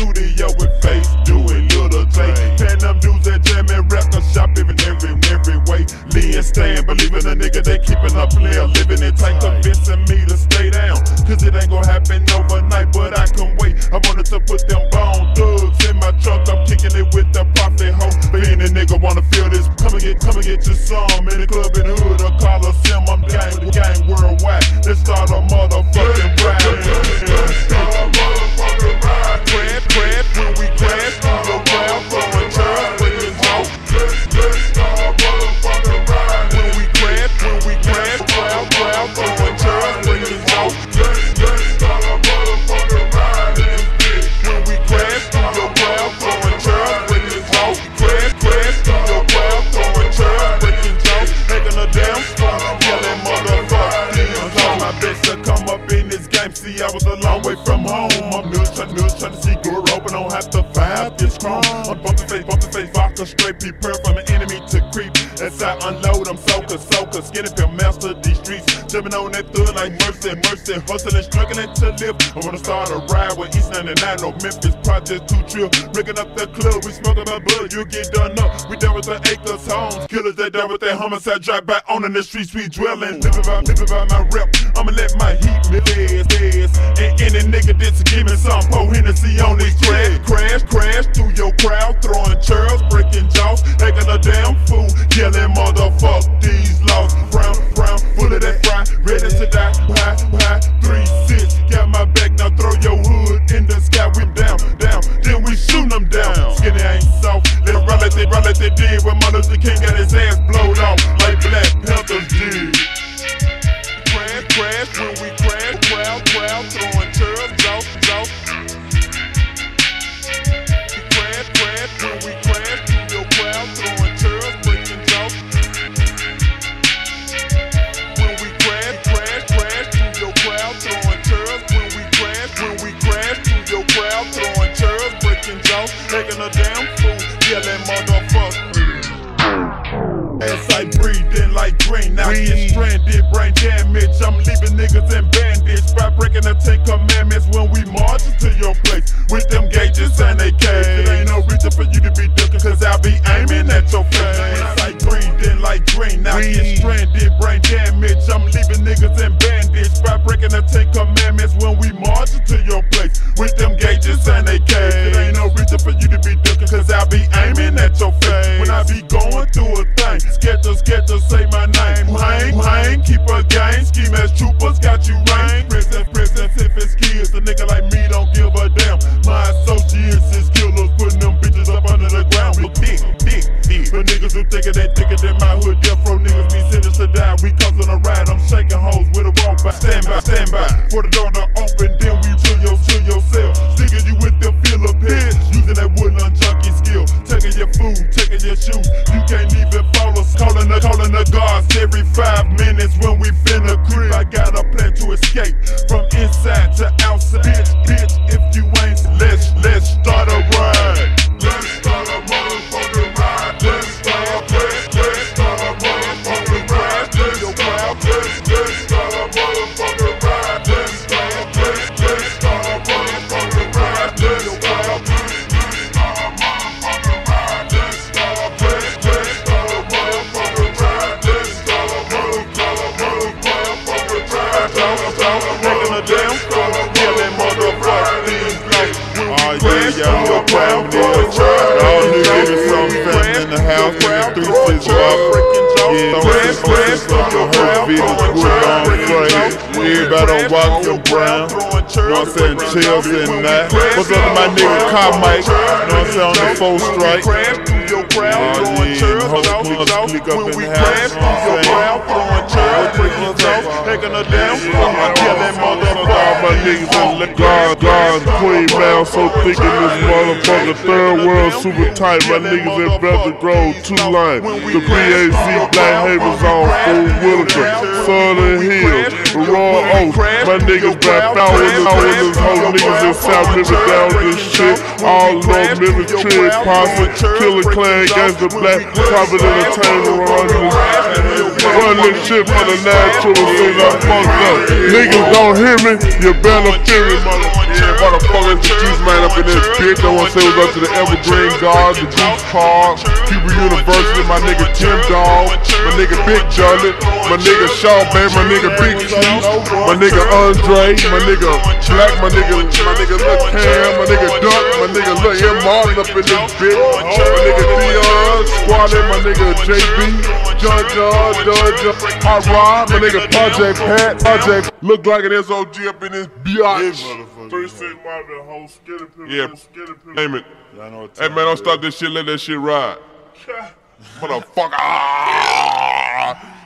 studio with Face, doing little J. Paying them dudes that jam and rap the shop even every, every way. Lee and Stan, believing a nigga, they keeping up player, living it tight, convincing me to stay down. Cause it ain't gonna happen overnight, but I can wait. I wanted to put them bone thugs in my trunk, I'm kicking it with the profit hoe. But any nigga wanna feel this, come and get, come and get your some in the club in the hood or Coliseum. I'm gang, gang worldwide. Let's start a motherfucking face, vodka straight, per from an enemy to creep. As I unload, I'm soaker, soaker, skinny pill master these streets. Jumping on that thug like mercy, mercy, hustling, struggling to live. I wanna start a ride with East 99, no Memphis Project 2 chill. Rigging up the club, we smoking my blood, you get done up. We done with the acres, homes, killers, they done with their homicide, drive by on in the streets, we dwelling. Living by, living by my rep, I'ma let my heat fast, fast. And any nigga that's give me some, pour Hennessy on these crash, crash, crash through your crowd, throwing chairs, breaking jaws, acting a damn fool, yelling motherfuck these laws. Brown, brown, full of that fry, ready to die. High, high, three, six, got my back, now throw your hood in the sky, we down, down, then we shoot them down. Skinny ain't soft, let it run like they run like they did when Martin Luther King got his ass blowed off like Black Panthers did. Crash, crash, when we every five minutes when we finna creep. I got a plan to escape from young, young, brown boy tribe. All new niggas, some family in the house, niggas three six up. Yeah, three six up. The whole village going on crazy. Everybody don't walk your ground. You know what I'm saying? Chills and that. What's up to my nigga Cop Mike? You know what I'm saying? On the full strike. Your crowd throwing chairs out, when we crash through your crowd throwing chairs, taking a damn, killing mother my niggas in the God, God, Queen Man, so thick in this motherfucker. Third world, super tight. My niggas in Brother Grove, two line. The BAC, Black Havens on, Full Whitaker, Southern Hills, Raw Oaks. My niggas back out with this, whole niggas in South River down this shit. All Memphis, Trish, Posse, Killer Clan, Gangsta Black, Private Entertainment, run this. Run this shit for the natural thing I fucked up. Niggas don't hear me, you better feel me, motherfuckers, the Juice Man up in this bitch. I wanna say what's up to the Evergreen Guard, the Juice Park, Cuba University, my nigga Tim Dog, my nigga Big Jolly, my nigga Shaw my nigga Big Chief, my nigga Andre, my nigga Black, my nigga, my nigga Lil my nigga Duck, my nigga Lil M Martin up in this bitch, my nigga Dion, Squally, my nigga JB, John John, John John, Hot Rod, my nigga Project Pat, Project look like an SOG up in this biatch. Three six Marvin, whole skinny people, Yeah, skinny people. name it. Y'all know what Hey man, don't stop this shit, let that shit ride. Motherfucker. Ah!